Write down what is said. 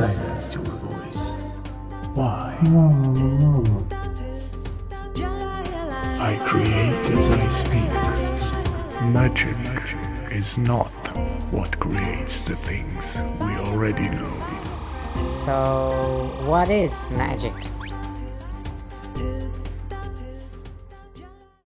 You've your voice. Why? I create as I speak. Magic is not what creates the things we already know. So, what is magic?